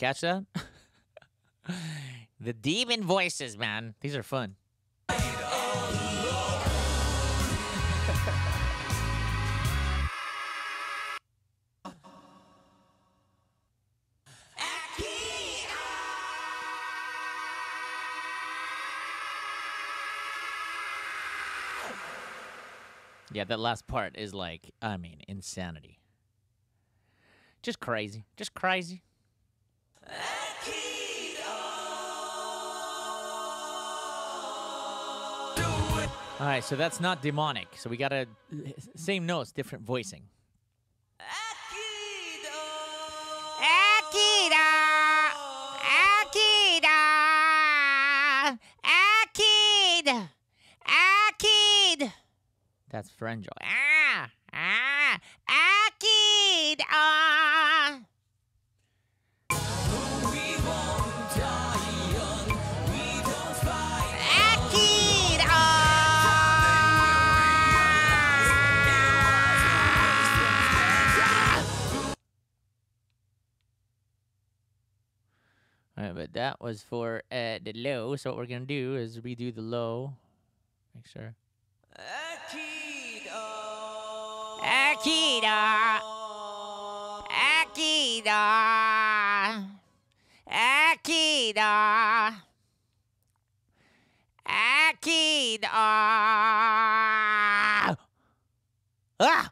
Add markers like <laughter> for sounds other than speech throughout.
catch that? <laughs> the demon voices, man. These are fun. Yeah, that last part is like, I mean, insanity. Just crazy. Just crazy. All right, so that's not demonic. So we got a same notes, different voicing. Akira, Akira, Akid, Akid. That's French. Was for uh, the low. So what we're gonna do is redo the low. Make sure. Akira. Akira. Akira. Akira. Ah!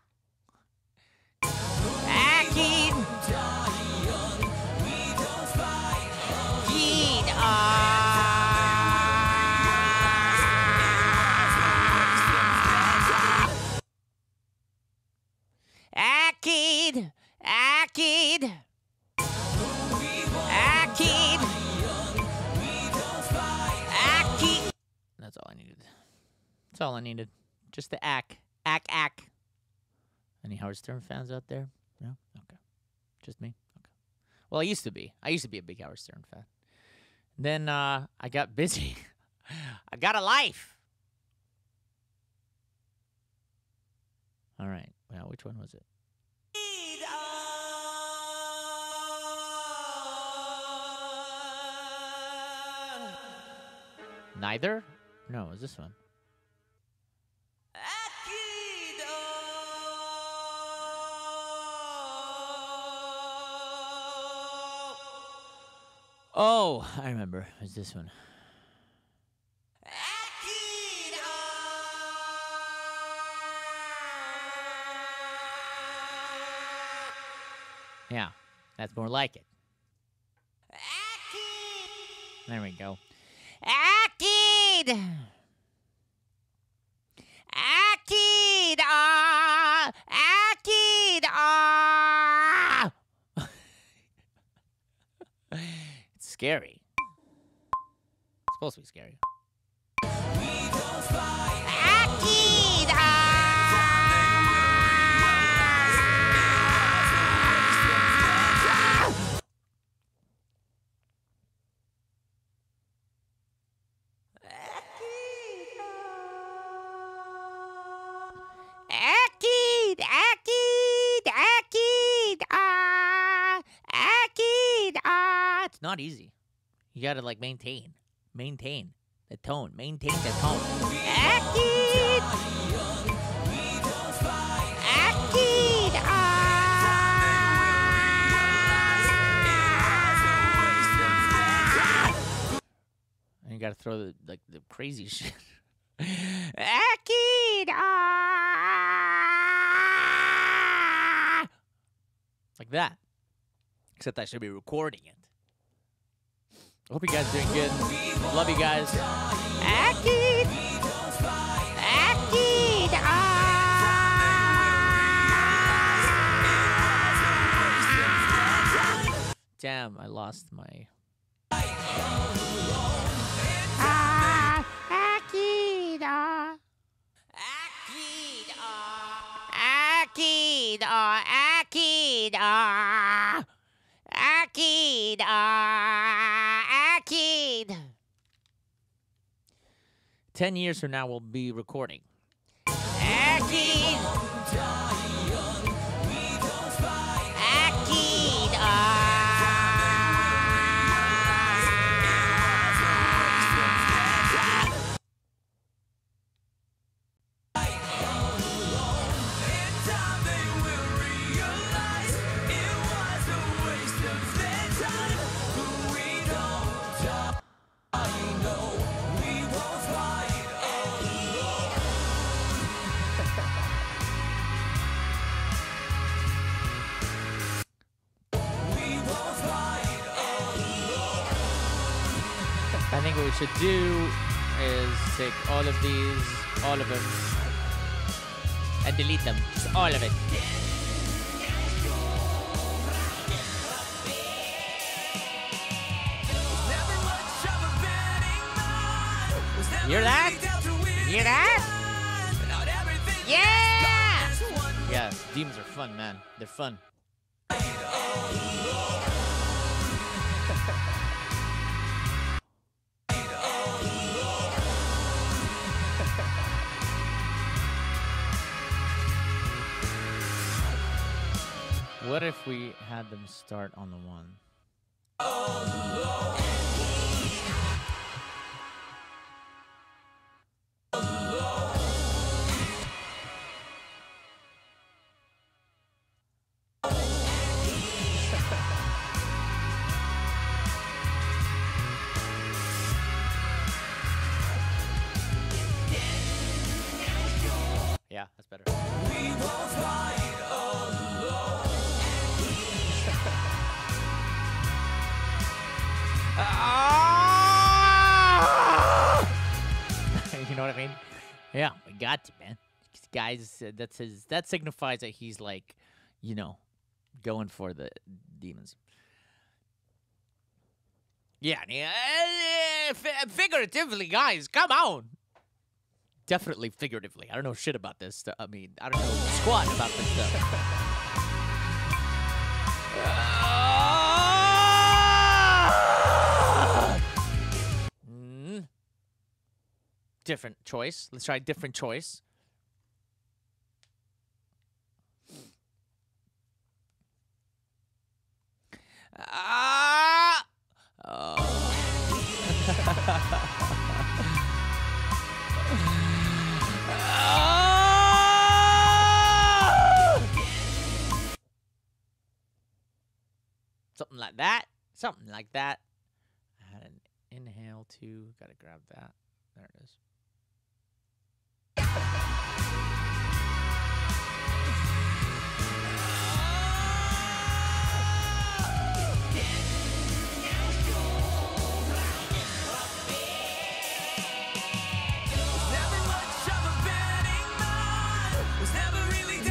That's all I needed. Just the ack. Ack, ack. Any Howard Stern fans out there? No? Okay. Just me? Okay. Well, I used to be. I used to be a big Howard Stern fan. Then uh, I got busy. <laughs> I got a life. All right. Well, which one was it? Neither? No, it was this one. Oh, I remember. It was this one. Yeah, that's more like it. There we go. Akid! Akid! Ah! Akid! Ah! it's scary. It's supposed to be scary. Not easy. You gotta like maintain, maintain the tone, maintain the tone. Akid, Akid, ah. And you gotta throw the like the crazy <laughs> shit. Akid, ah. Like that. Except I should be recording it. I hope you guys are doing good. Love you guys. Akid. Akid. Ah. Damn, I lost my. Ah, Akida. Akida. Akida. Akida. Akida. 10 years from now, we'll be recording. We should do is take all of these, all of them, and delete them. Just all of it. Hear that? Hear that? Yeah! Yeah, demons are fun, man. They're fun. What if we had them start on the one? Got to, man. Guys, uh, that's his. That signifies that he's like, you know, going for the demons. Yeah, yeah, uh, figuratively, guys, come on. Definitely figuratively. I don't know shit about this. Stuff. I mean, I don't know squat about this stuff. <laughs> Different choice. Let's try a different choice. Ah! Ah! Something like that. Something like that. I had an inhale too. Gotta grab that. There it is.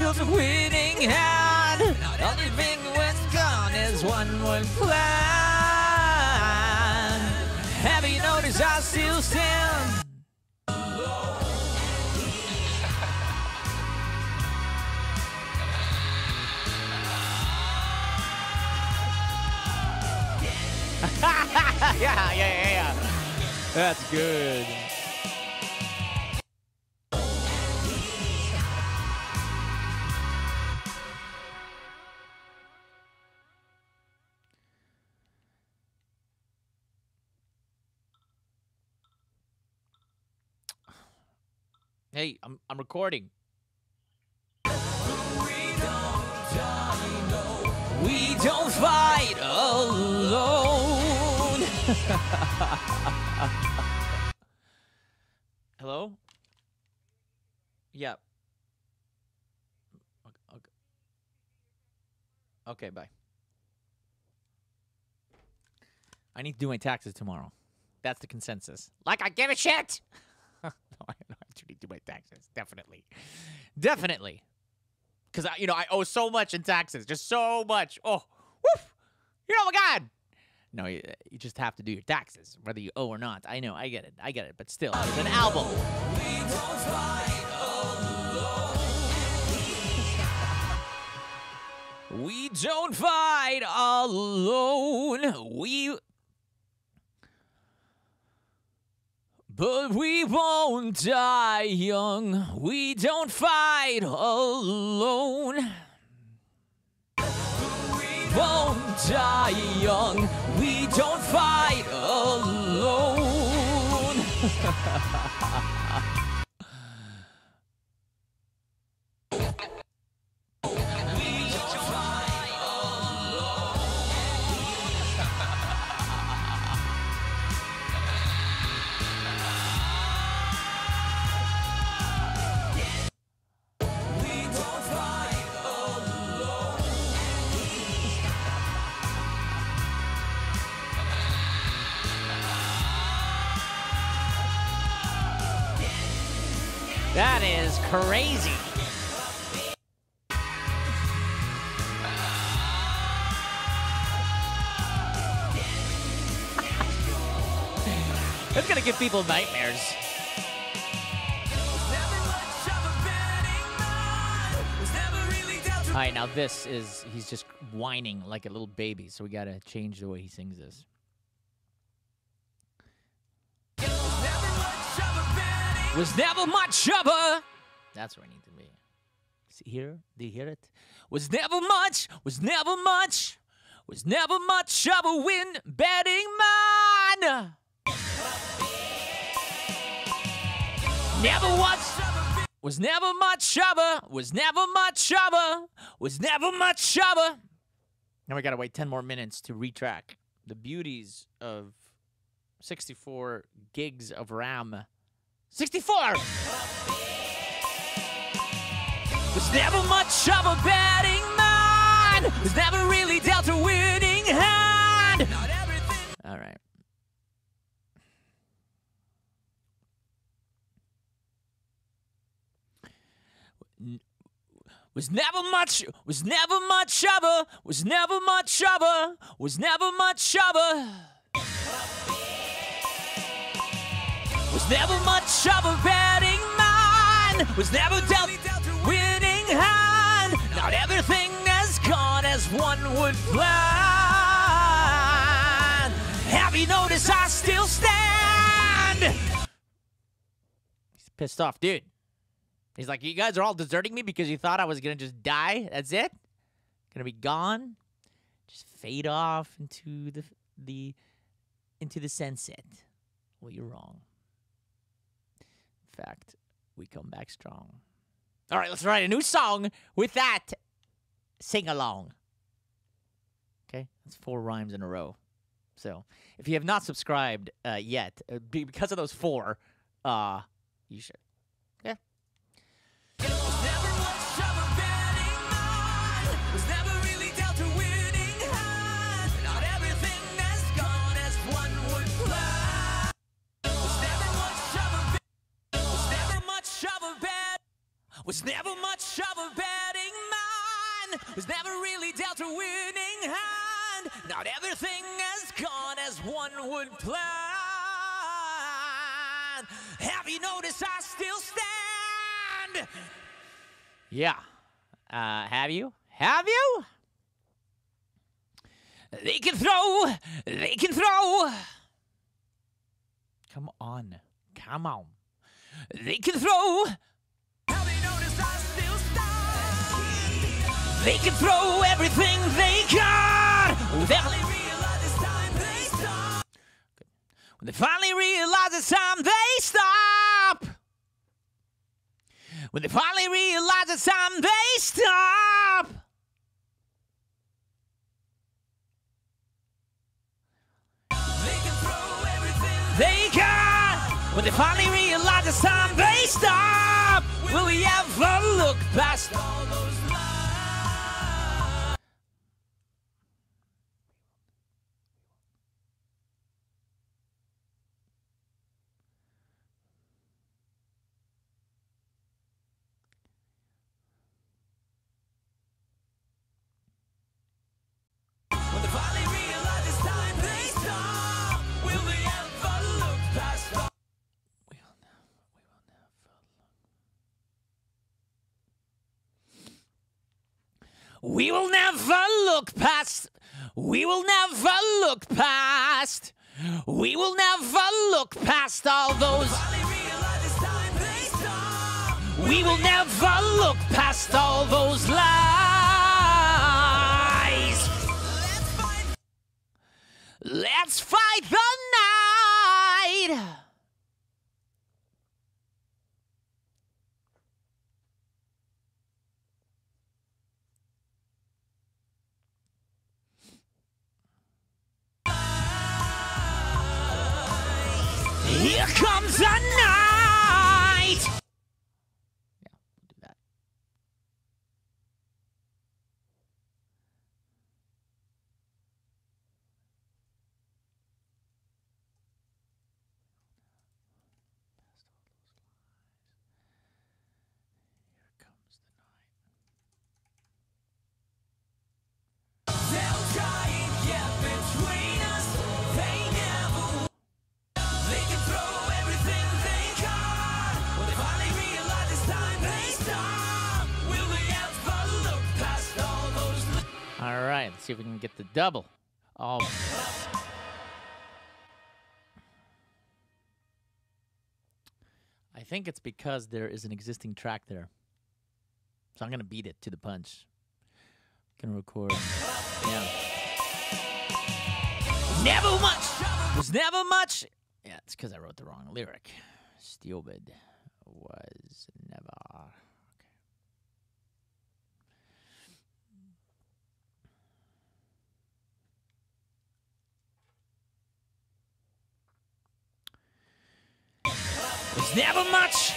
Built a winning hand. Only thing that's gone is one more plan. Have you noticed I still stand? <laughs> yeah, yeah, yeah, yeah. That's good. Hey, I'm I'm recording. We don't fight alone. <laughs> Hello? Yeah. Okay, okay. Bye. I need to do my taxes tomorrow. That's the consensus. Like I give a shit. <laughs> no, Need to do my taxes. Definitely, definitely. Because I, you know, I owe so much in taxes, just so much. Oh, woof! You know, oh my God. No, you, you just have to do your taxes, whether you owe or not. I know, I get it, I get it. But still, it's an album. We don't fight alone. We But we won't die young. We don't fight alone. We won't die young. We don't fight alone. <laughs> crazy. That's gonna give people nightmares. All right, now this is he's just whining like a little baby, so we gotta change the way he sings this. Was never much of a. That's where I need to be. See here? Do you hear it? Was never much. Was never much. Was never much of a win betting man. Never was. Was never much of a. Was never much of a. Was never much of a. Now we gotta wait 10 more minutes to retrack the beauties of 64 gigs of RAM. 64! Was never much of a betting man. Was never really dealt a winning hand. All right. Was never much, was never much of a, was never much of a, was never much of a. Was never much of a betting man. Was never dealt Not everything has gone as one would plan. Have you noticed I still stand? He's pissed off, dude. He's like, you guys are all deserting me because you thought I was gonna just die. That's it. Gonna be gone. Just fade off into the the into the sunset. Well, you're wrong In fact, we come back strong. All right, let's write a new song with that sing along. Okay, that's four rhymes in a row. So if you have not subscribed uh, yet, uh, because of those four, uh, you should. Was never much of a betting man. Was never really dealt a winning hand. Not everything has gone as one would plan. Have you noticed I still stand? Yeah. Uh, have you? Have you? They can throw. They can throw. Come on. Come on. They can throw. They can throw everything they got. Without when they finally realize it's time, they stop. When they finally realize it's time, they stop. They can throw everything they got. When they finally realize it's time, they stop. Will we ever look past all those we will never look. Past. We will never look past. We will never look past all those. We will never look past all those lies. Let's fight the double. Oh. I think it's because there is an existing track there. So I'm going to beat it to the punch. Gonna record. Yeah. Never much. Was never much. Yeah, it's because I wrote the wrong lyric. Stupid. Was never. Was never much.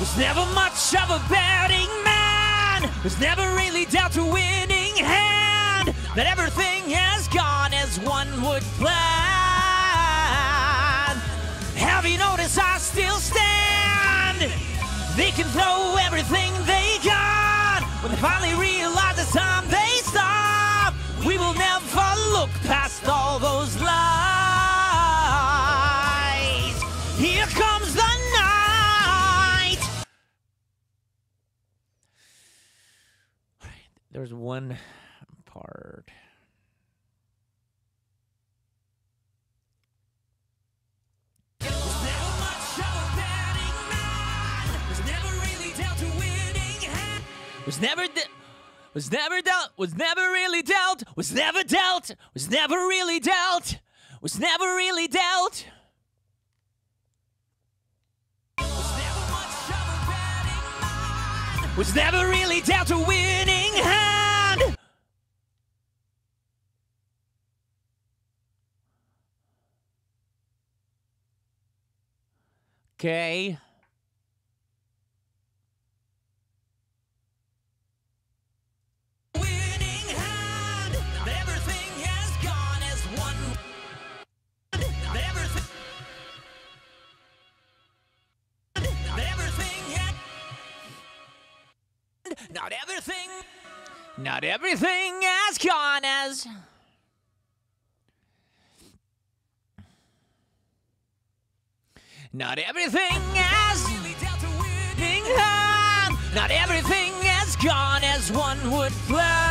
Was never much of a betting man. Was never really dealt a winning hand. That everything has gone as one would plan. Have you noticed I still stand? They can throw everything they got. When they finally realize There's one part. Was never de- was never dealt, was never really dealt, was never dealt, was never really dealt, was never really dealt. Was never really dealt a winning hand. Okay. Winning hand. That everything has gone as one. That everything. That everything had. Not everything. Not everything has gone as. Not everything has. Winning hand. Not everything has gone as one would plan.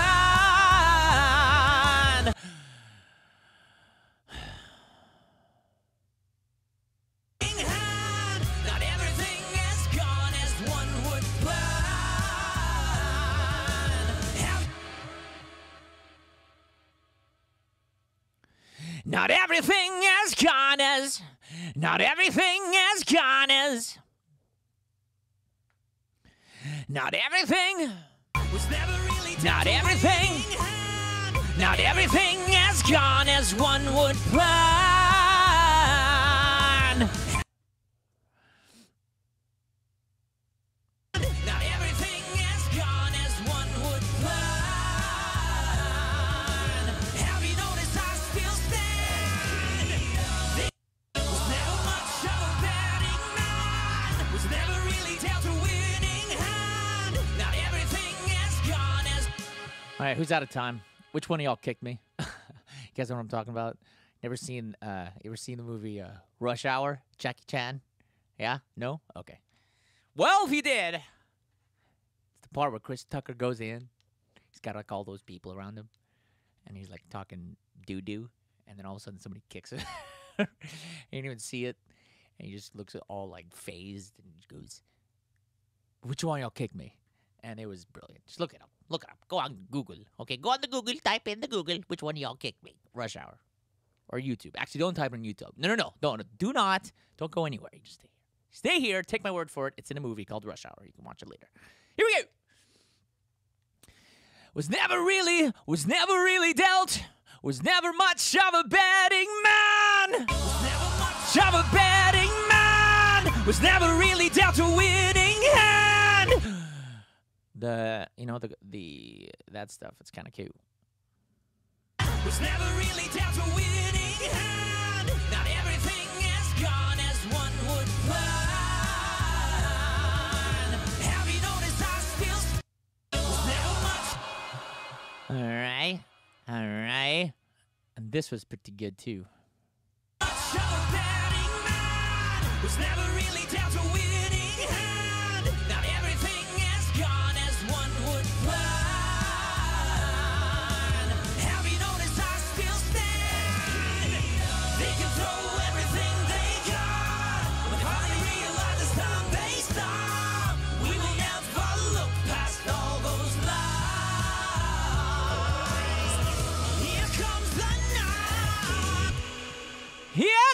Not everything has gone as one would plan. Have- Not everything has gone as. Not everything has gone as. Not everything. Was never really not everything. Not everything has gone as one would plan. All right, who's out of time? Which one of y'all kicked me? <laughs> you guys know what I'm talking about? Never seen? Uh, ever seen the movie uh, Rush Hour? Jackie Chan? Yeah? No? Okay. Well, if you did, it's the part where Chris Tucker goes in. He's got like all those people around him, and he's like talking doo doo, and then all of a sudden somebody kicks it. he <laughs> didn't even see it, and he just looks at all like phased and goes, "Which one y'all kicked me?" And it was brilliant. Just look it up. Look it up. Go on Google. Okay, go on the Google. Type in the Google. Which one y'all kicked me? Rush Hour, or YouTube. Actually, don't type in YouTube. No, no, no. Don't. Do not. Don't go anywhere. Just stay here. Stay here. Take my word for it. It's in a movie called Rush Hour. You can watch it later. Here we go. Was never really, was never really dealt. Was never much of a betting man. Was never much of a betting man. Was never really dealt a winning hand. The, you know, the, the, that stuff. It's kind of cute. Was never really dealt a winning hand. Not everything has gone as one would plan. Have you noticed I still was never much all right. All right. And this was pretty good too. Was never really dealt a winning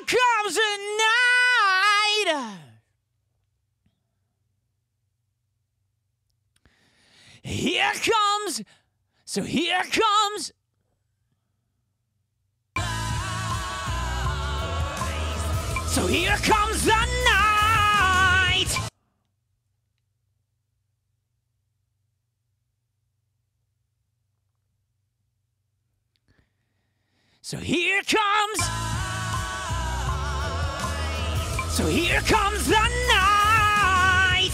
comes the night. Here comes, so here comes. So here comes the night. So here comes. So here comes the night.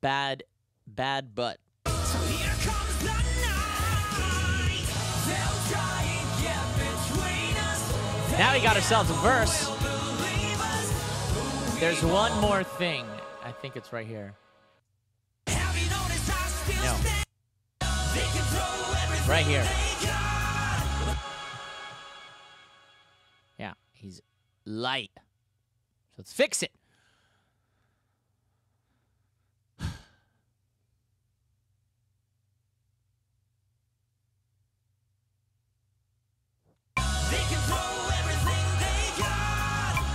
Bad, bad butt. So here comes the night. They'll try and get between us. Now we got ourselves a verse. There's one more thing. I think it's right here. No. Right here. Yeah, he's light. So let's fix it. <sighs>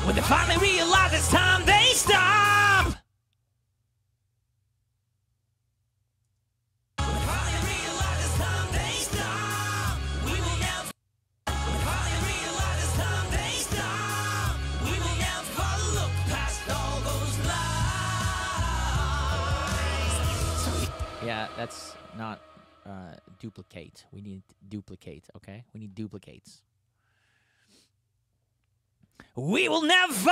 When they finally realize it's time, they duplicate. We need duplicate, okay? We need duplicates. We will never.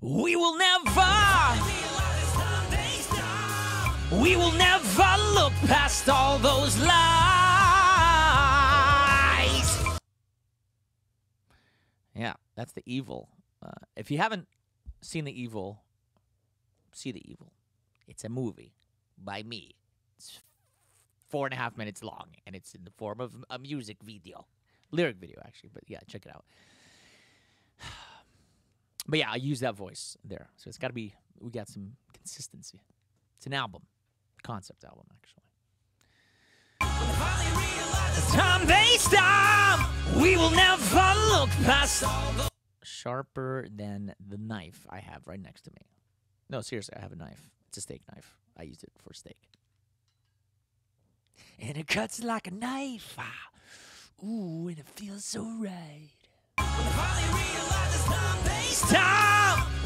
We will never. We will never look past all those lies. Yeah, that's the evil. Uh, if you haven't seen the evil, see the evil. It's a movie by me. It's four and a half minutes long, and it's in the form of a music video, lyric video actually. But yeah, check it out. <sighs> But yeah, I use that voice there, so it's got to be. We got some consistency. It's an album, concept album actually. Time they stop, we will never look past. Sharper than the knife I have right next to me. No, seriously, I have a knife. It's a steak knife. I used it for steak and it cuts like a knife. Ah. Ooh, and it feels so right.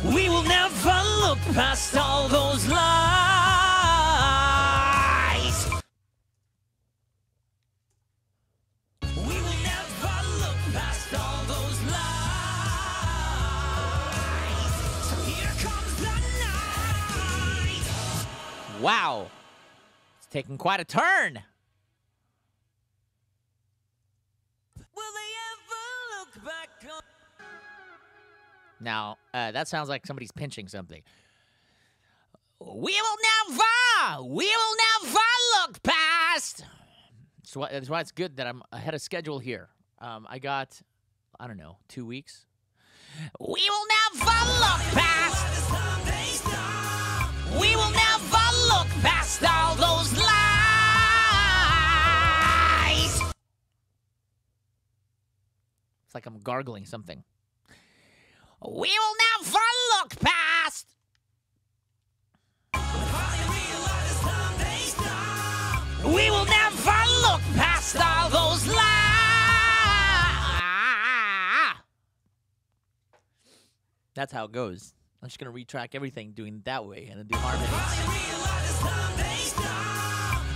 We will never look past all those lies. Wow. It's taking quite a turn. Will they ever look back on? Now, uh, that sounds like somebody's pinching something. We will never, we will never look past. That's why, that's why it's good that I'm ahead of schedule here. Um, I got, I don't know, two weeks. We will never look past. We will never past all those lies. It's like I'm gargling something. We will never look past. We will never look past all those lies. That's how it goes. I'm just gonna retrack everything doing it that way and then do harmonies.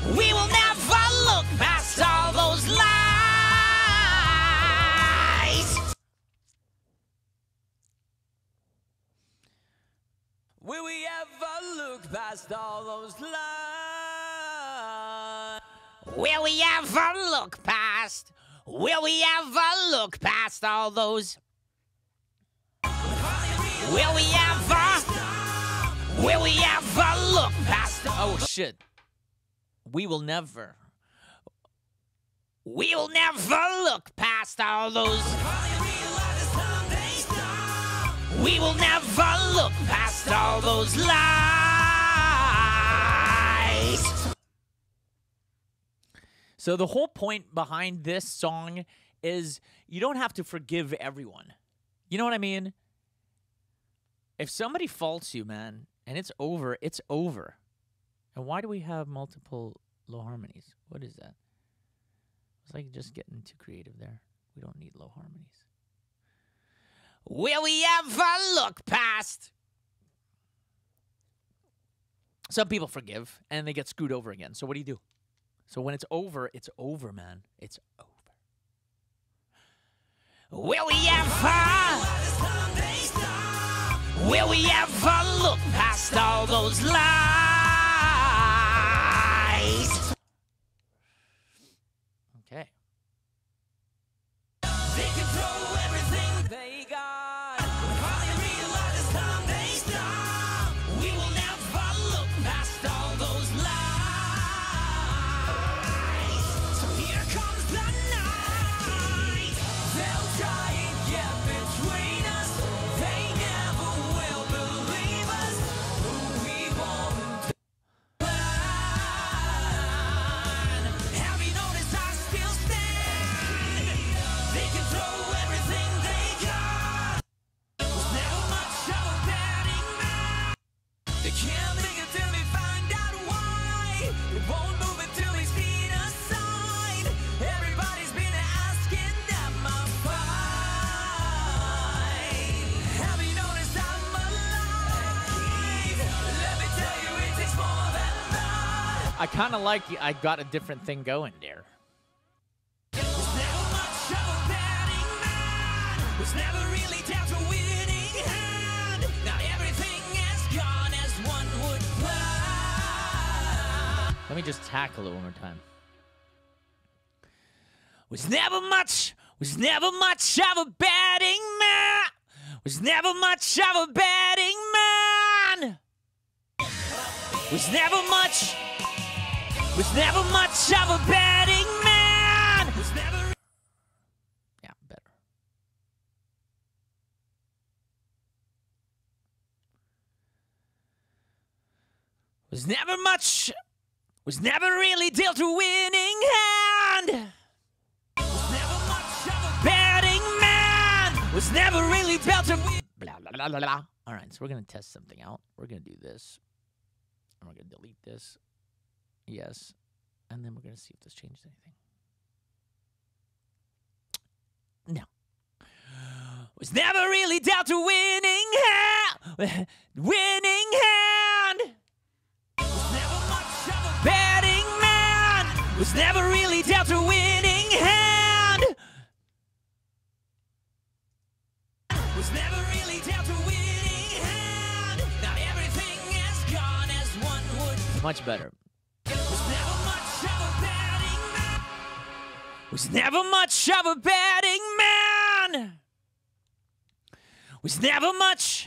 We will never look past all those lies. Will we ever look past all those lies? Will we ever look past? Will we ever look past all those? Will we ever? Will we ever look past? Oh shit. We will never. We will never look past all those. We will never look past all those lies. So the whole point behind this song is you don't have to forgive everyone. You know what I mean? If somebody faults you, man, and it's over, it's over. And why do we have multiple low harmonies? What is that? It's like just getting too creative there. We don't need low harmonies. Will we ever look past? Some people forgive and they get screwed over again. So what do you do? So when it's over, it's over, man. It's over. Will we ever? Will we ever look past all those lies? Okay. I kind of like I got a different thing going there. Was never much of a betting man. Was never really down to winning hand. Now everything is gone as one would plan. Let me just tackle it one more time. Was never much, was never much of a betting man. Was never much of a betting man. Was never much, was never much of a betting man. Was never Yeah, better. Was never much, was never really dealt a winning hand. Was never much of a Betting man was never really dealt a. Blah, blah, blah, blah, blah. All right, so we're going to test something out. We're going to do this. And we're going to delete this. Yes. And then we're going to see if this changed anything. No. Was never really dealt a winning hand. <laughs> Winning hand. Was never much of a Betting man was never really dealt a winning hand. was never really down to winning hand. Now everything is gone as one would. Much better. Was never much of a betting man. Was never much.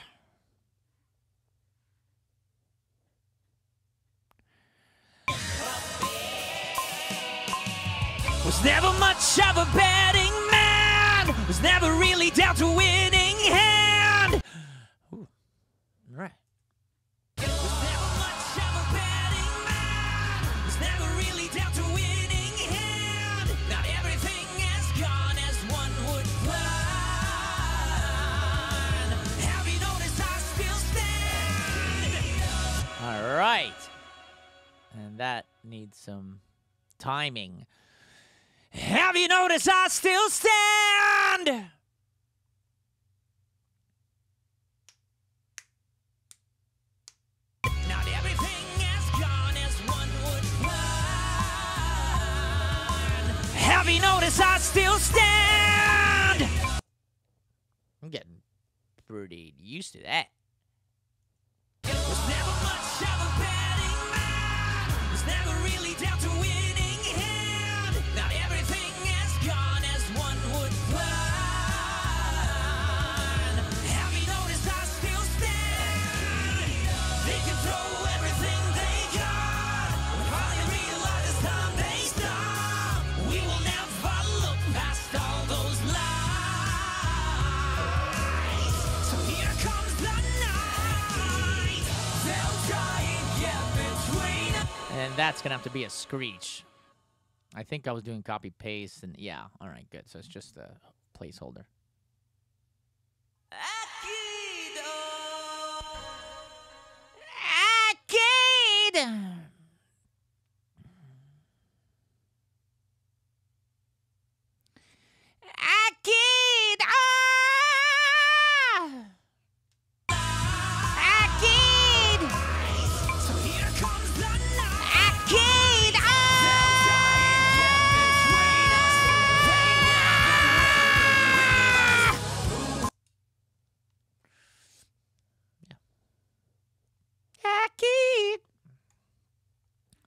Was never much of a betting man. Was never really down to winning And that needs some timing. Have you noticed I still stand? Not everything is gone as one would plan. Have you noticed I still stand? I'm getting pretty used to that. Down to winning that's going to have to be a screech. I think I was doing copy paste and yeah. All right, good. So it's just a placeholder. Akid. Akid.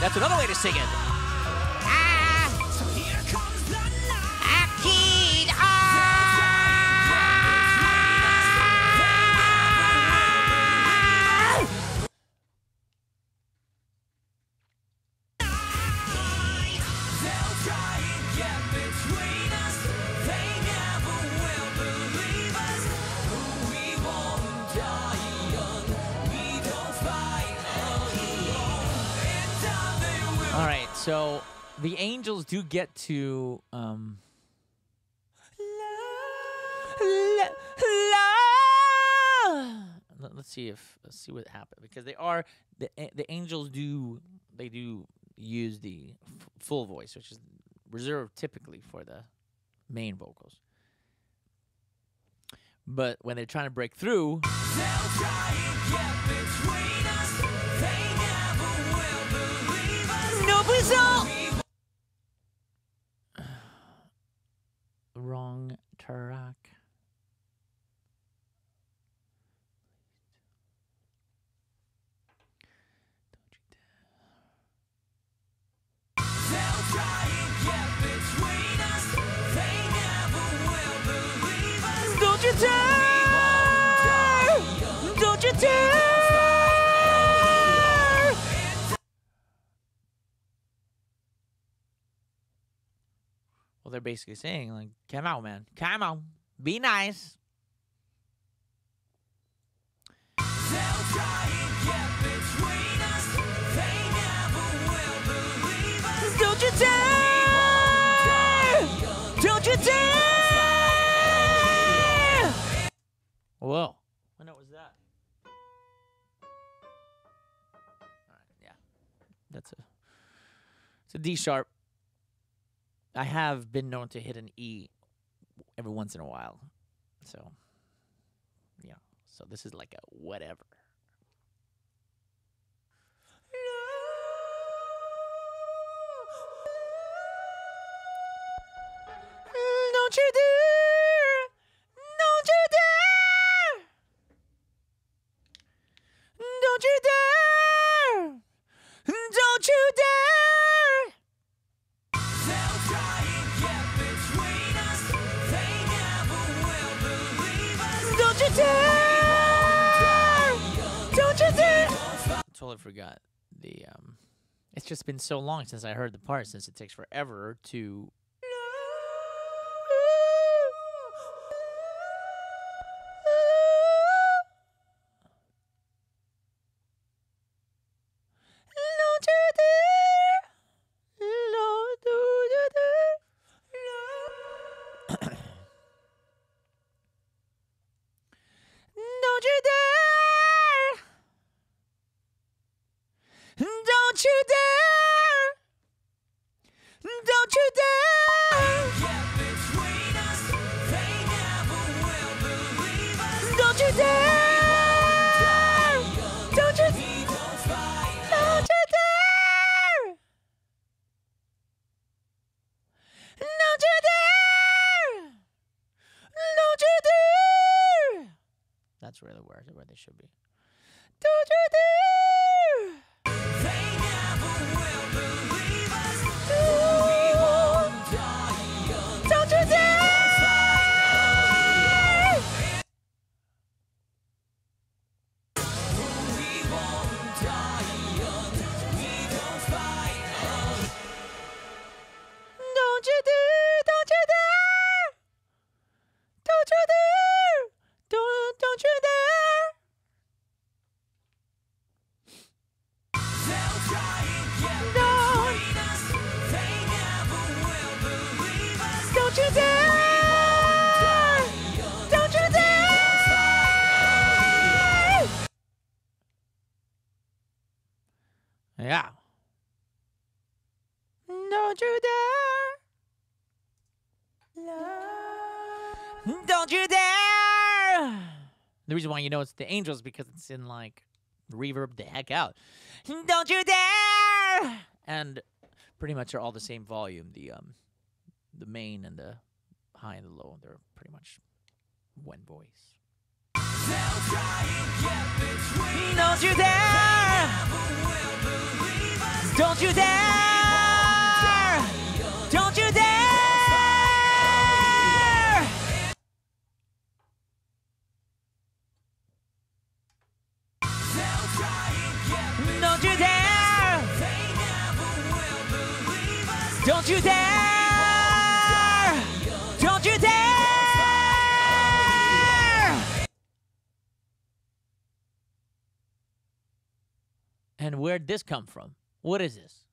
That's another way to sing it. Do get to um Let- Let's see if let's see what happened because they are the the Angels do they do use the f- full voice, which is reserved typically for the main vocals. But when they're trying to break through, They'll try and get between us. They never will believe us. no result. We Wrong track. They're basically saying, like, come on, man. Come on. Be nice. They'll try and get between us. They never will believe us. Don't you dare! Don't you dare! Whoa. What note was that? All right, yeah. That's a It's a D sharp. I have been known to hit an E every once in a while. So, yeah. So this is like a whatever. Don't you dare! Don't you dare! Don't you dare! Don't you dare! Totally forgot the um. It's just been so long since I heard the part, since it takes forever to. Reason why you know it's the Angels because it's in like reverb the heck out. Don't you dare! And pretty much are all the same volume. The um, the main and the high and the low. They're pretty much one voice. They'll try and get between Don't you dare! Don't you dare! Don't you dare! Where'd this come from? What is this?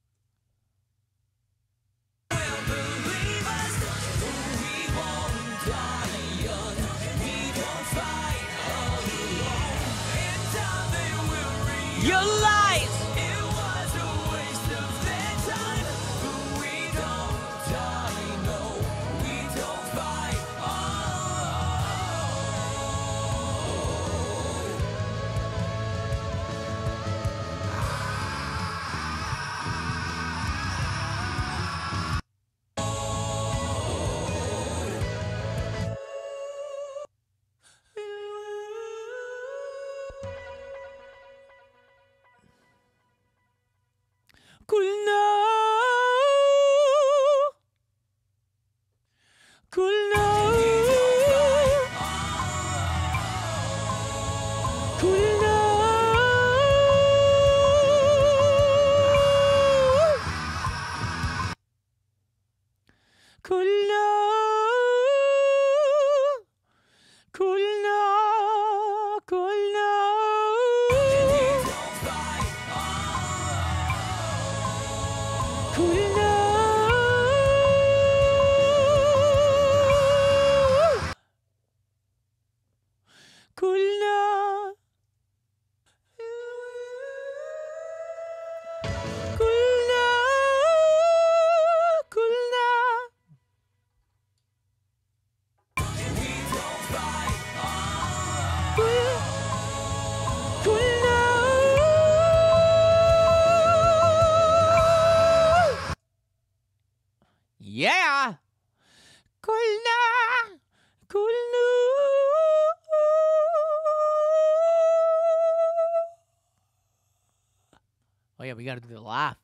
We gotta do the laugh.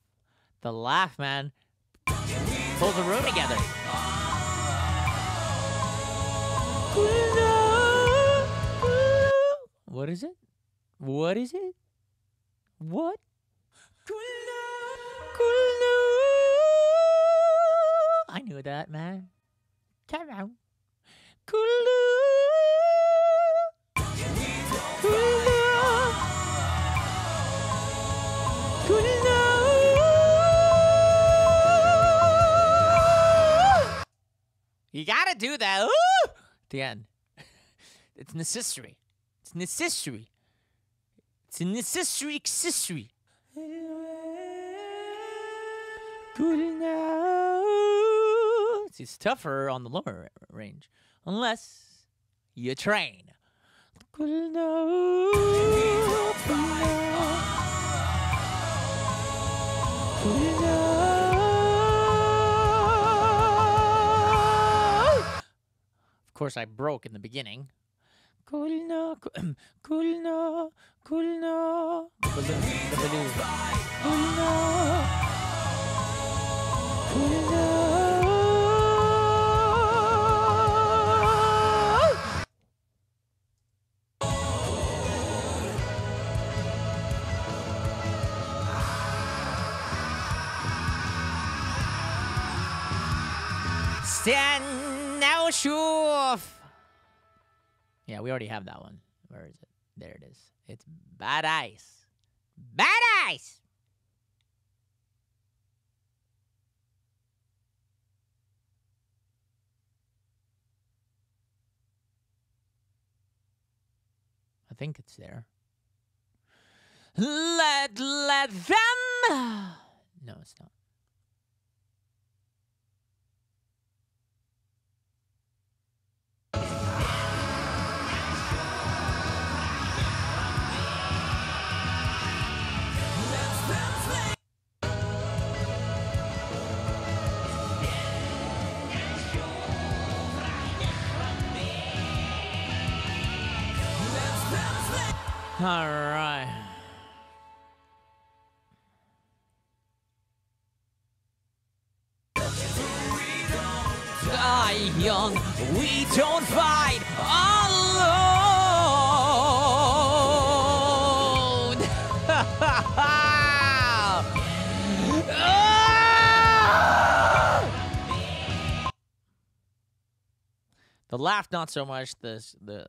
The laugh, man. Pulls the room together. What is it? What is it? What? I knew that, man. Come on. You gotta do that. Ooh! At the end. <laughs> It's necessary. It's necessary. It's a necessary accessory. Good enough. It's tougher on the lower range, unless you train. Good enough. Good enough. Course, I broke in the beginning. Good enough. Good enough. Good. Balloon. The balloon. Good enough. Stand Shoof. Yeah, we already have that one. Where is it? There it is. It's Bad Ice. Bad Ice! I think it's there. Let let them. No, it's not. All right. Young, we don't fight alone. <laughs> the laugh, not so much. The the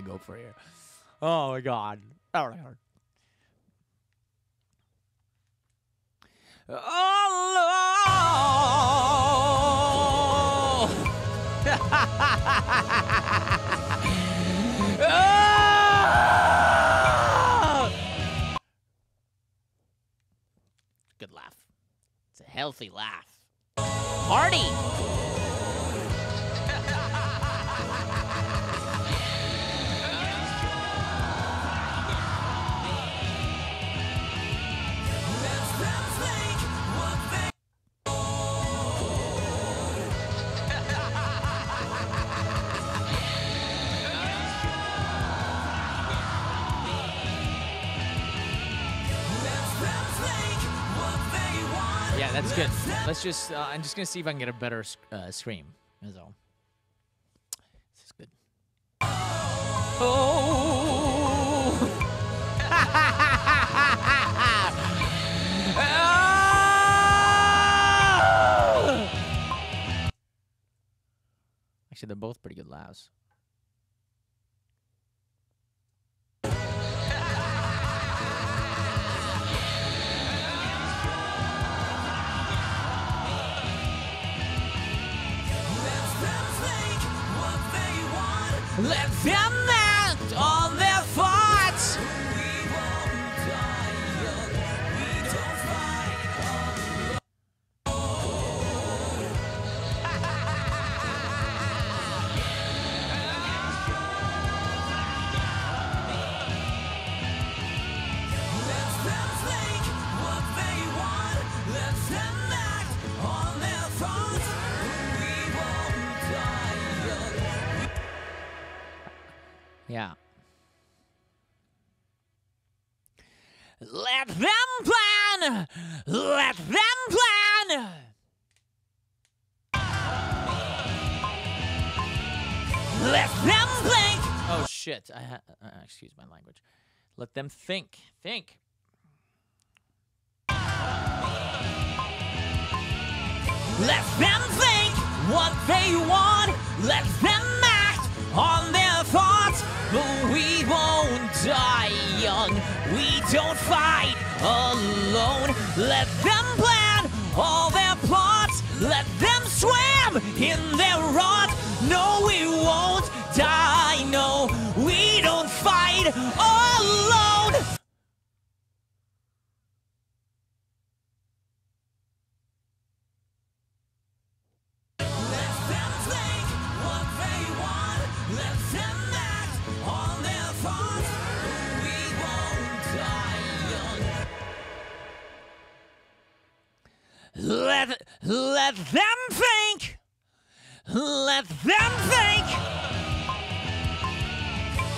gonna go for here. Oh my god. All right. Oh, Good laugh. It's a healthy laugh. Let's just. Uh, I'm just gonna see if I can get a better uh, scream. That's all. This is good. Oh! <laughs> Actually, they're both pretty good laughs. Them think. Think. Let them think what they want. Let them act on their thoughts. But we won't die young. We don't fight alone. Let them plan all their plots. Let them swim in their rot. No, we won't die. No, we don't fight alone. Let them think. Let them think.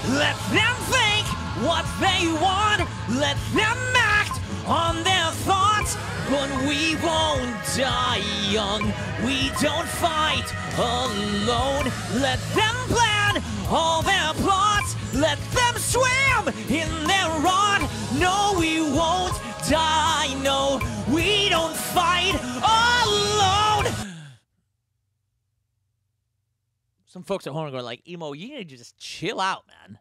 Let them think what they want. Let them act on their thoughts. But we won't die young. We don't fight alone. Let them plan all their plots. Let them swim in their rod. No, we won't die. No, we don't fight alone. Some folks at home are going like, emo, you need to just chill out, man.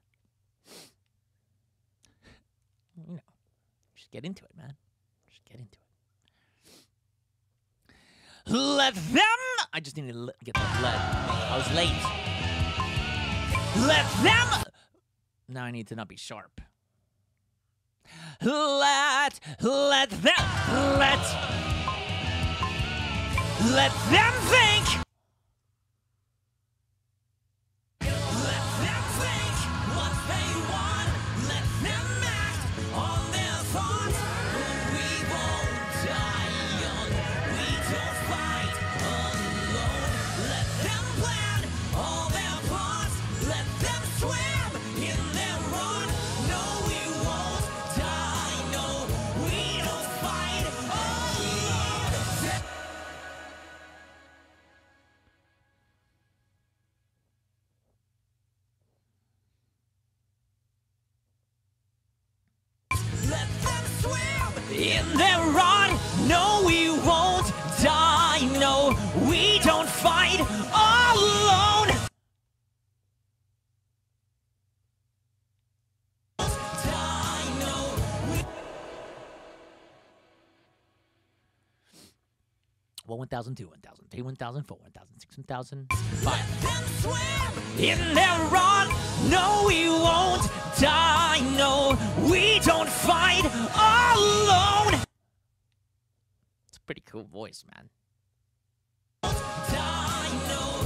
You know, just get into it, man. Just get into it. Let them. I just need to get that let. I was late. Let them. Now I need to not be sharp. Let let them let let them think. 1, 1000, 2, 1000, 3, 1000, 4, 1000, 6, 1000, 5. Let them swim in their run. No, we won't die. No, we don't fight alone. It's a pretty cool voice, man. Die, no.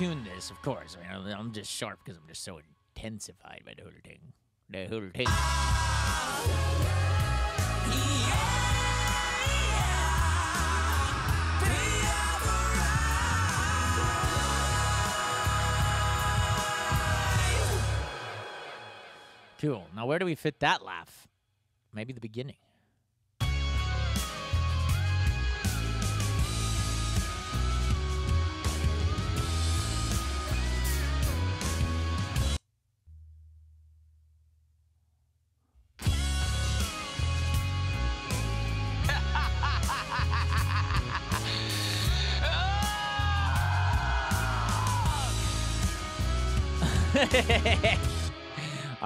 Tune this, of course. I mean, I'm just sharp because I'm just so intensified by the whole thing. The whole thing. Cool. Now, where do we fit that laugh? Maybe the beginning.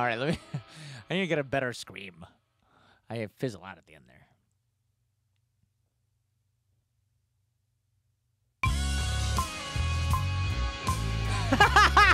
All right, let me. <laughs> I need to get a better scream. I fizzle out at the end there. <laughs>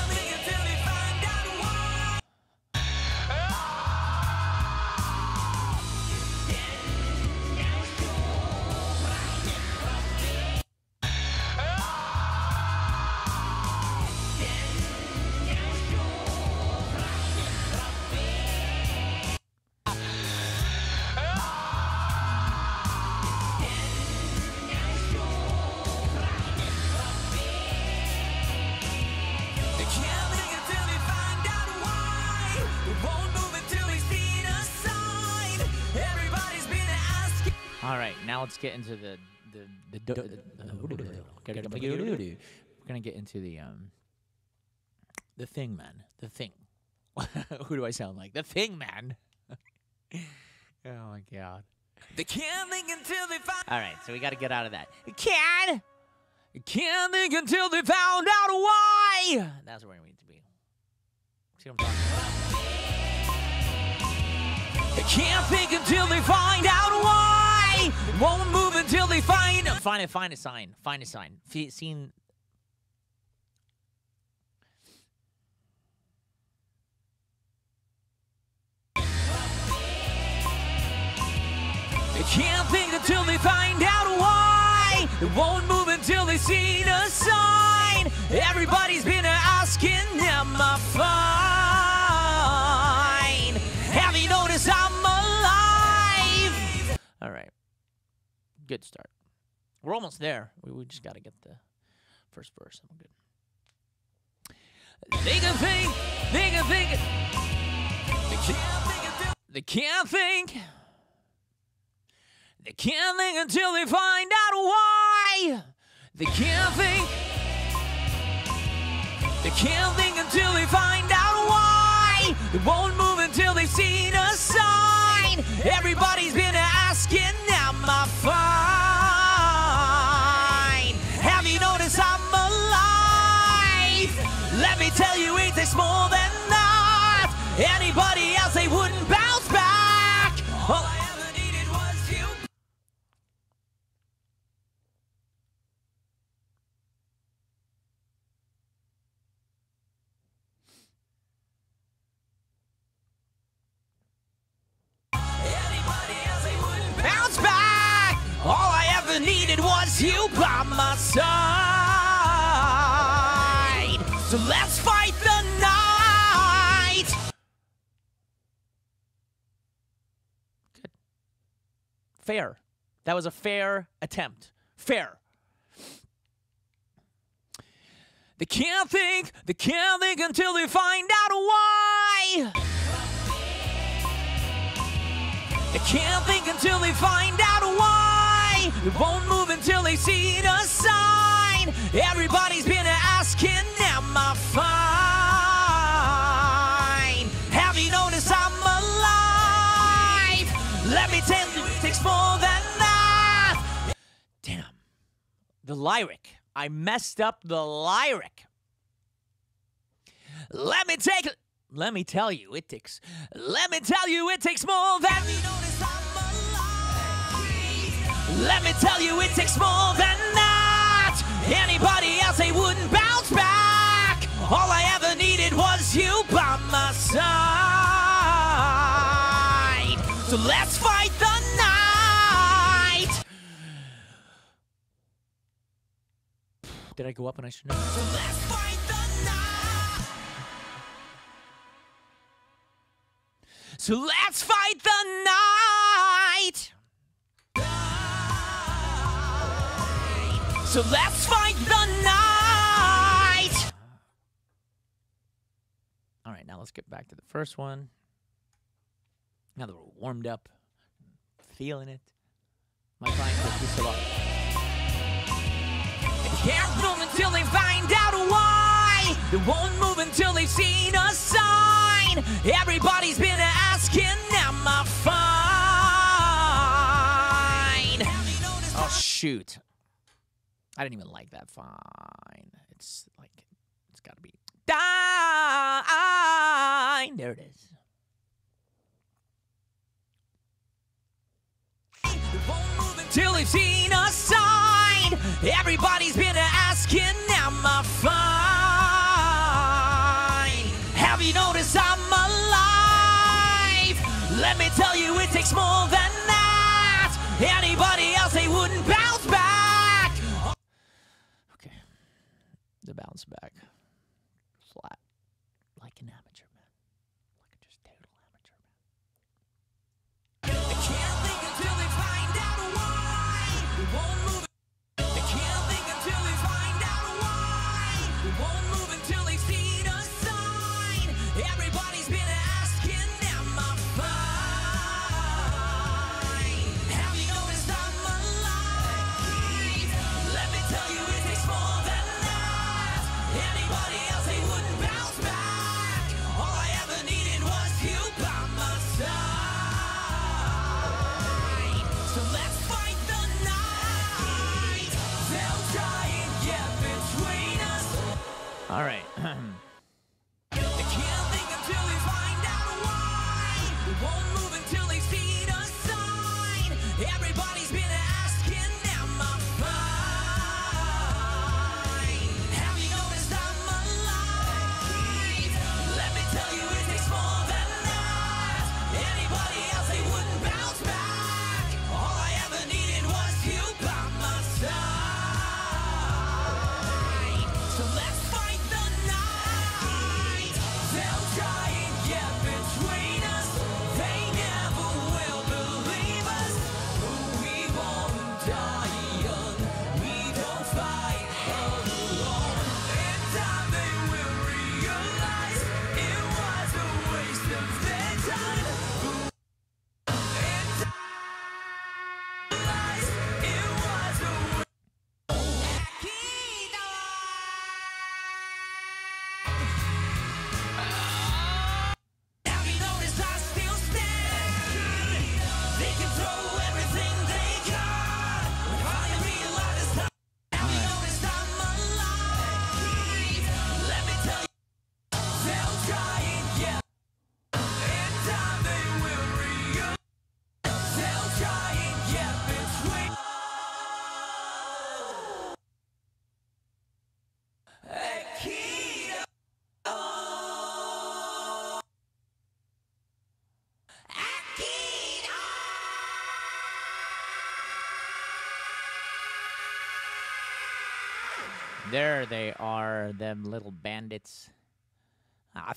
now let's get into the the the. We're gonna get into the um. The thing, man. The thing. <laughs> Who do I sound like? The thing, man. <laughs> oh my god. They can't think until they find. All right, so we got to get out of that. Can can't think until they found out why. That's where we need to be. See what I'm talking about? They can't think until they find out why. Won't move until they find. Find a find a sign. Find a sign. F- seen. They can't think until they find out why. They won't move until they see a sign. Everybody's been asking, am I fine? Good start. We're almost there. We, we just got to get the first verse. I'm good. They can think, they can't think. They can't think. They can't think until they find out why. They can't think. They can't think until they find out why. They won't move until they've seen a sign. Everybody's been I fine? Have you noticed I'm alive? Let me tell you, it takes more than that. Anybody was you by my side. So let's fight the night. Good. Fair. That was a fair attempt. Fair. They can't think, they can't think until they find out why. They can't think until they find out why. They won't move until they see a sign. Everybody's been asking, am I fine? Have you noticed I'm alive? Let me tell you, it takes more than that. Damn. The lyric. I messed up the lyric. Let me take Let me tell you, it takes. Let me tell you, it takes more than. Let me tell you, it takes more than that. Anybody else, they wouldn't bounce back. All I ever needed was you by my side. So let's fight the night. Did I go up and I shouldn't have? So let's fight the night. So let's fight the night. So let's fight the night. Ah. All right, now let's get back to the first one. Now that we're warmed up, feeling it. My client will be so long. Can't move until they find out why. They won't move until they've seen a sign. Everybody's been asking, am I fine? Oh shoot! I didn't even like that. Fine. It's like it's got to be. Fine. There it is. Till they've seen a sign. Everybody's been asking, am I fine? Have you noticed I'm alive? Let me tell you, it takes more than that. Anybody bounce back. There they are, them little bandits. Ah,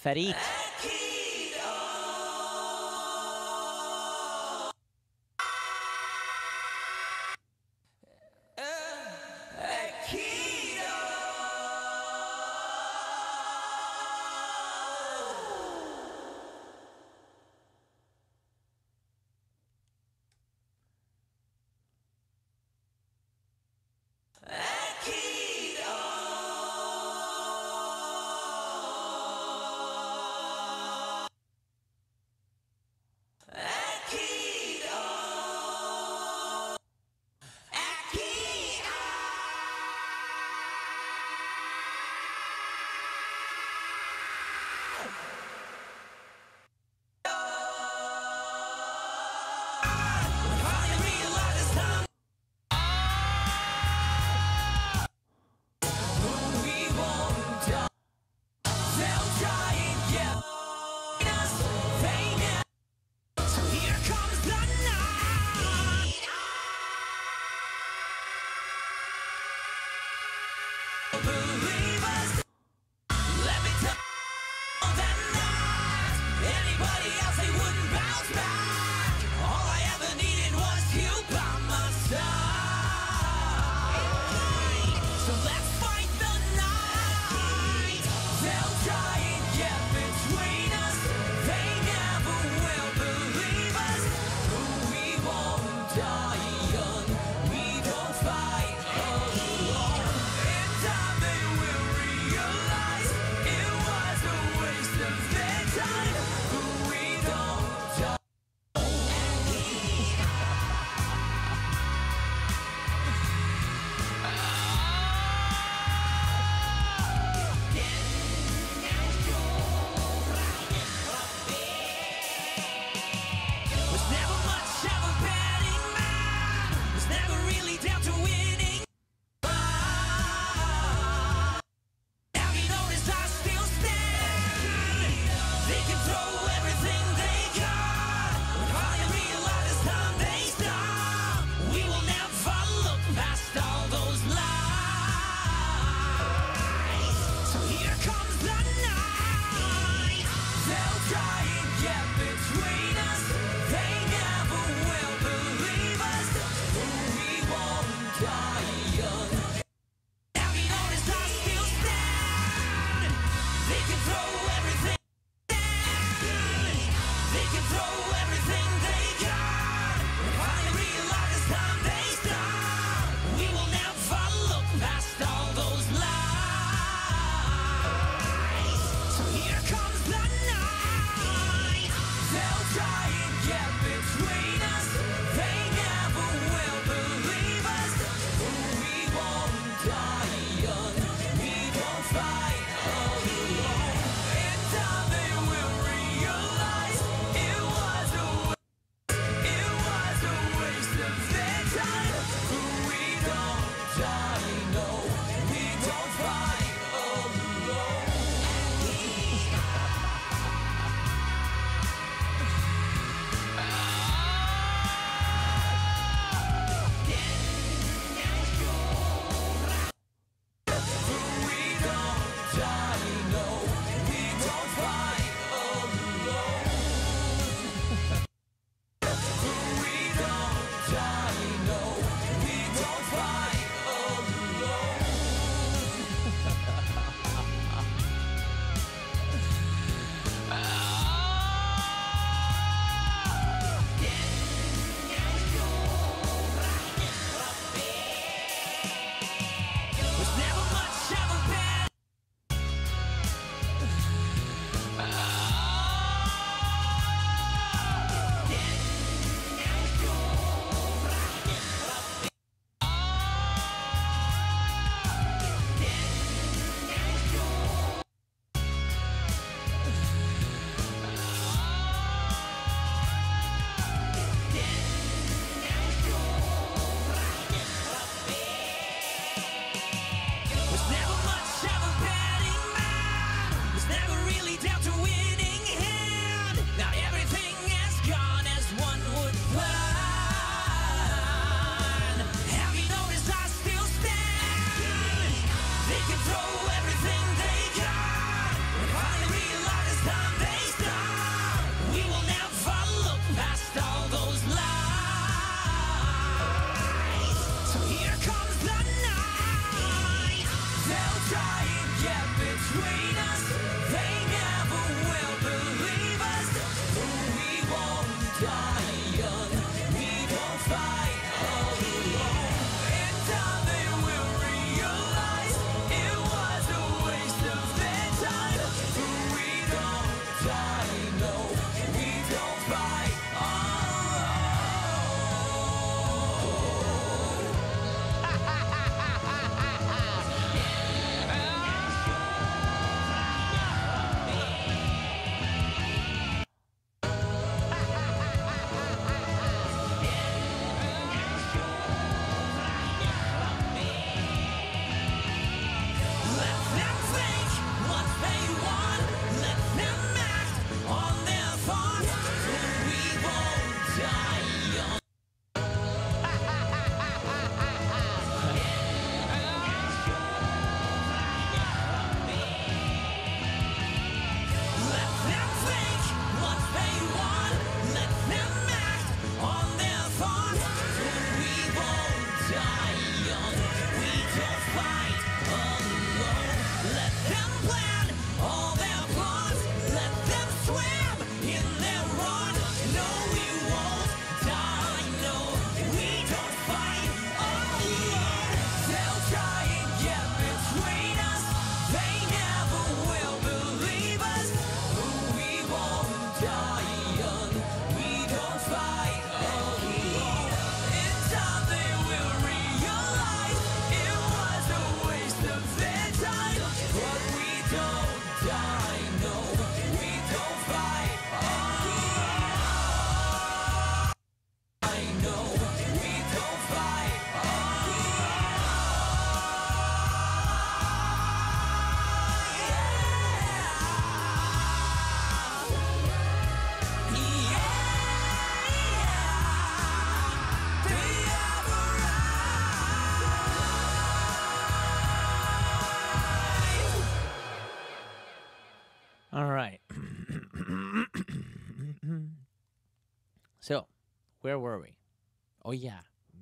yeah,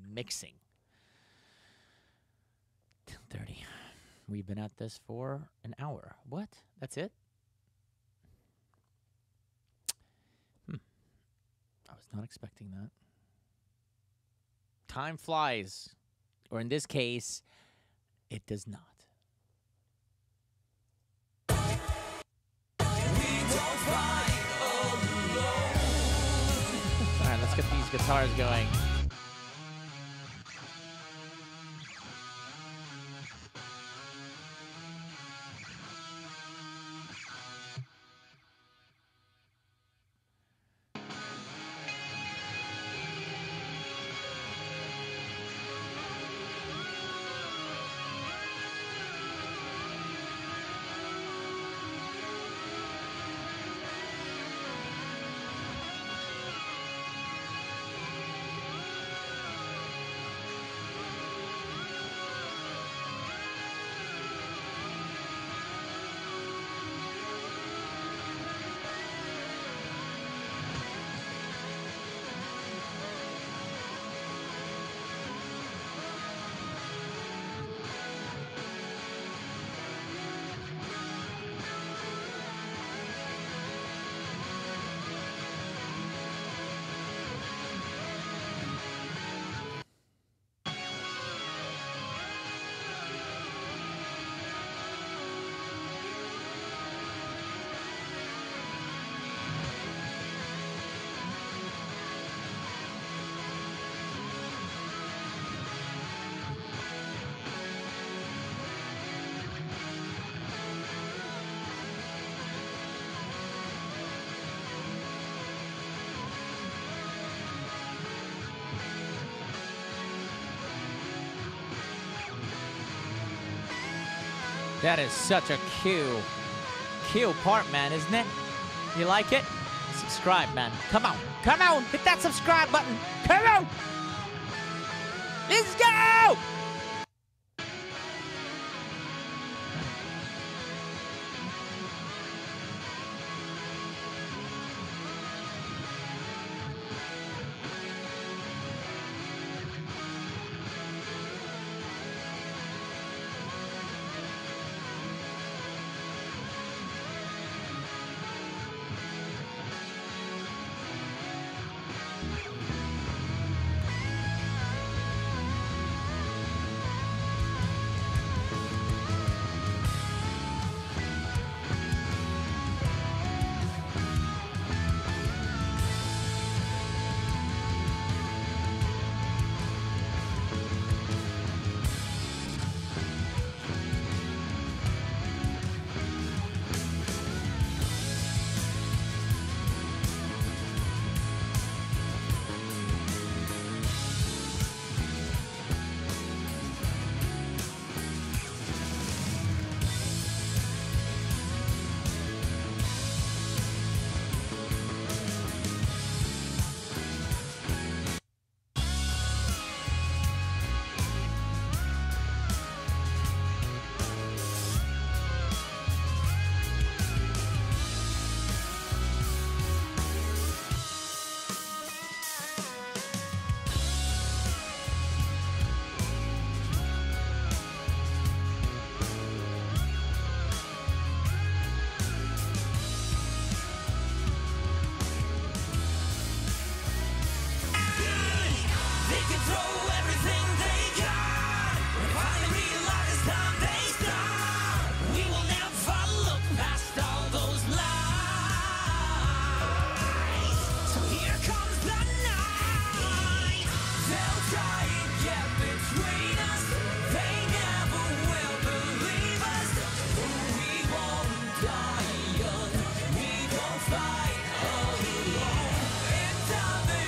mixing. 10:30. We've been at this for an hour. What? That's it? Hmm. I was not expecting that. Time flies. Or in this case, it does not. <laughs> All right, let's get these guitars going. That is such a cool, cool part, man, isn't it? You like it? Subscribe, man. Come on. Come on. Hit that subscribe button. Come on. Let's go.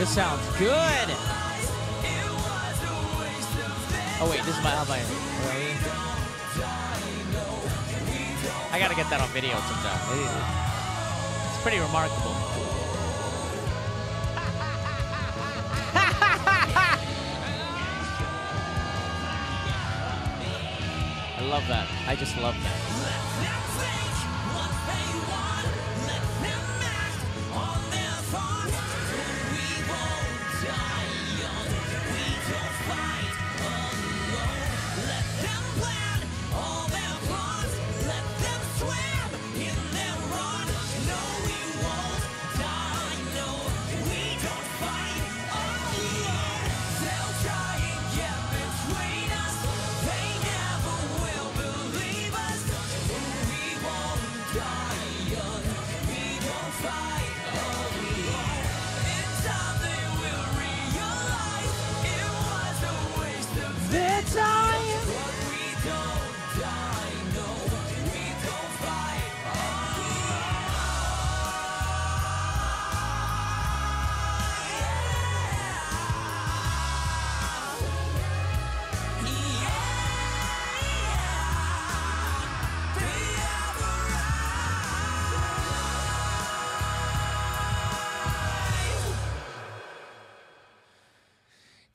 This sounds good. Oh wait, this is my how I gotta get that on video sometime. It's pretty remarkable. <laughs> I love that. I just love that.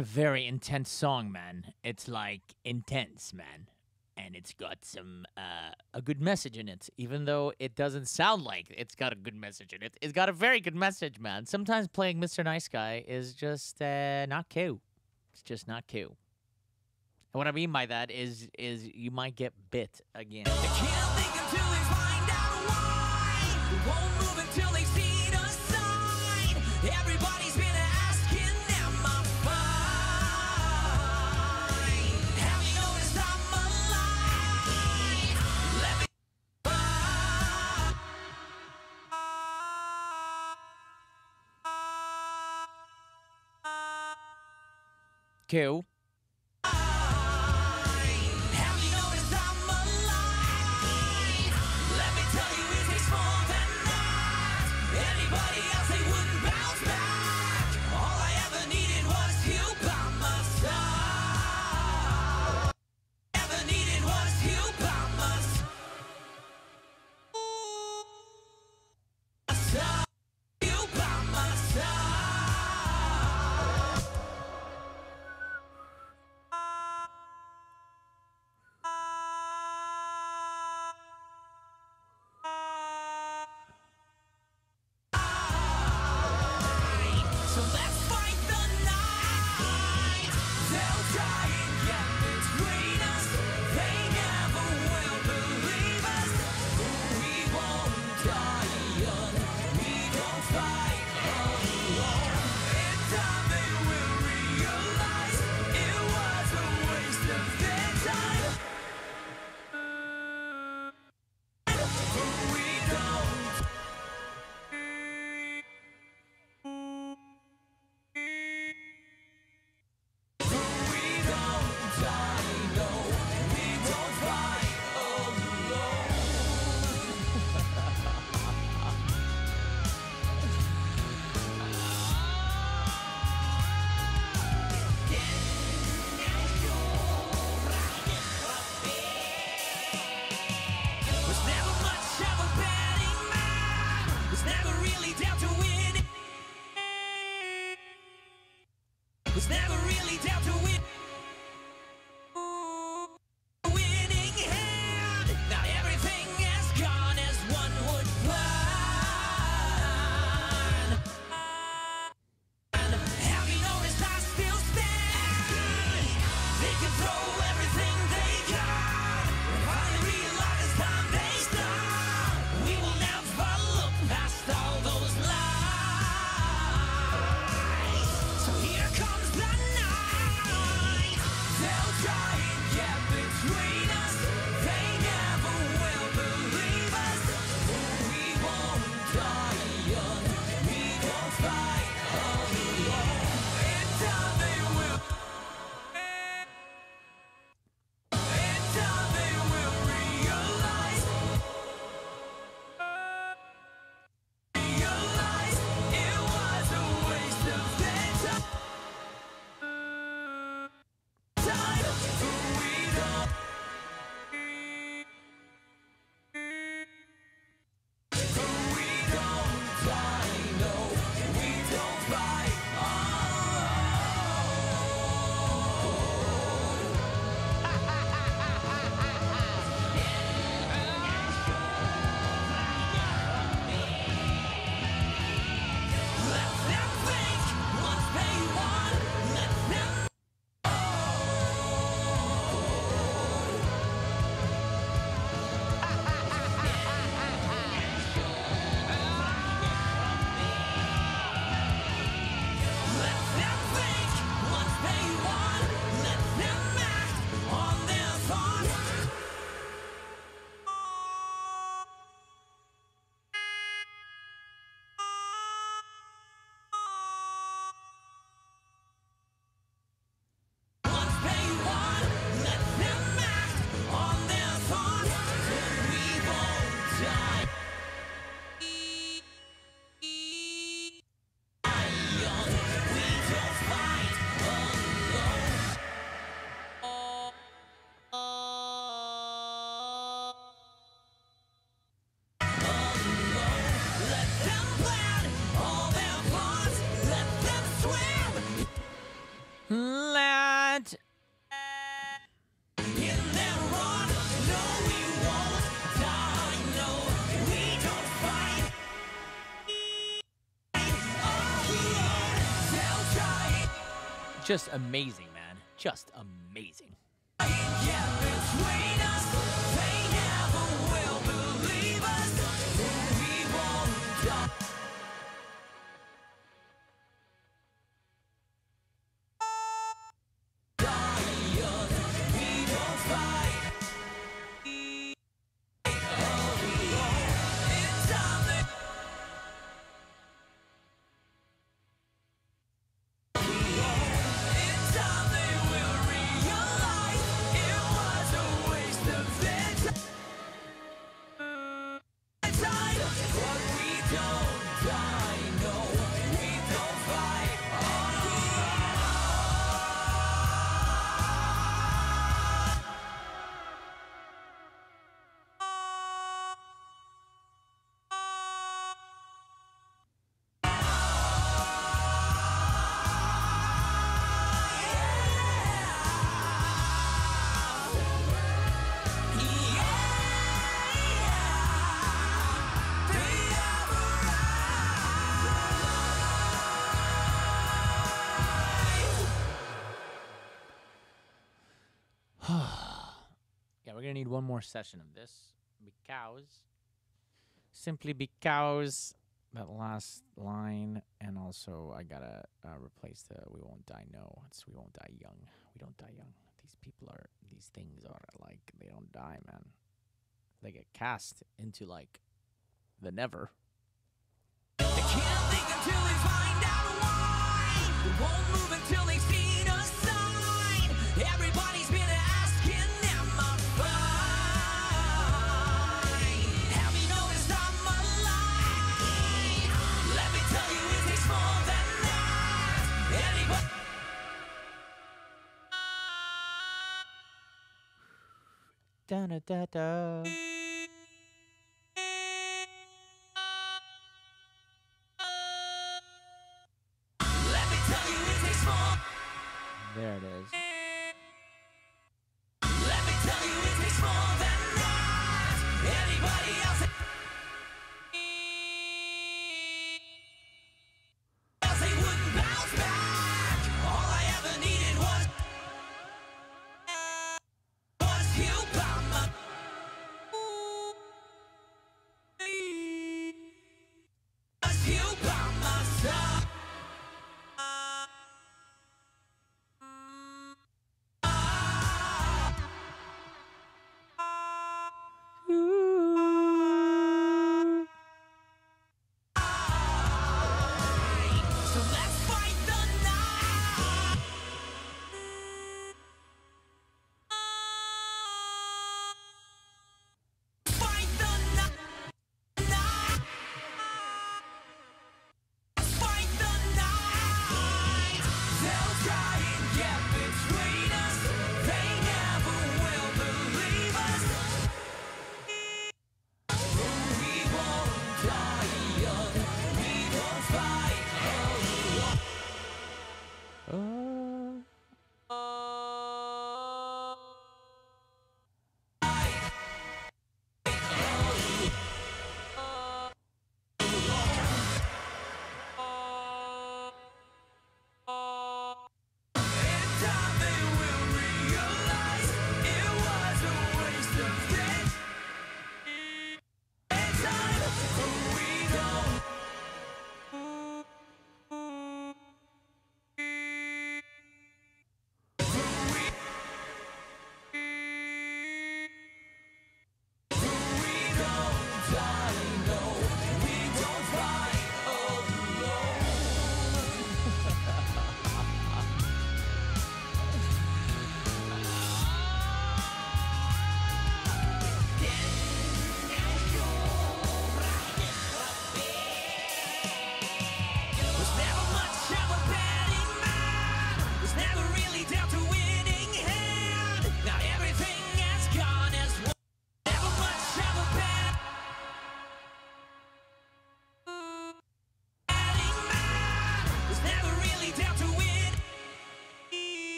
a very intense song, man. It's like intense, man. And it's got some uh, a good message in it, even though it doesn't sound like it's got a good message in it. It's got a very good message, man. Sometimes playing Mr. Nice Guy is just uh, not cute. It's just not cute. And what I mean by that is is you might get bit again. kill just amazing, man. Just amazing. we're gonna need one more session of this because, simply because that last line, and also I gotta uh, replace the "We won't die no," it's "We won't die young." We don't die young. These people are, these things are like they don't die, man. They get cast into like the never. Da da da da.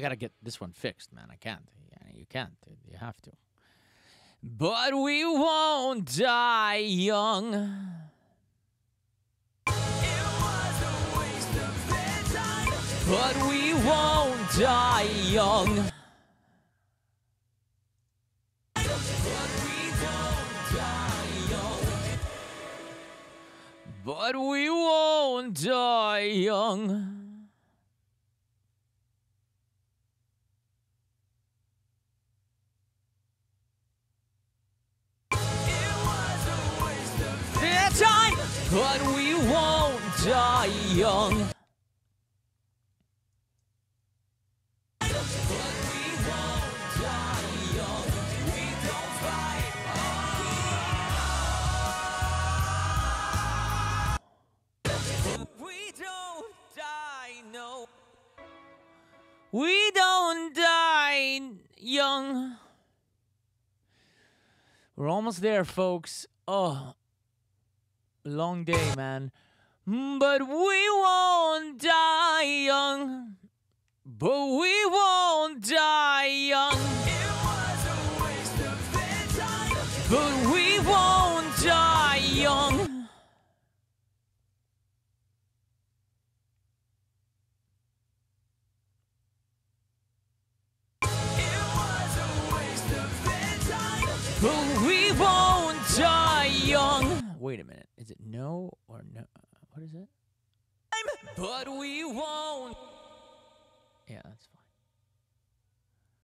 I gotta get this one fixed, man. I can't. You can't. You have to. But we won't die young. But we won't die young. But we won't die young. Their time, but we won't die young. We don't die, no. We don't die young. We're almost there, folks. Oh, long day, man. But we won't die young. But we won't die young. But we won't die young. But we won't die young. Wait a minute no or no. What is it? But we won't. Yeah, that's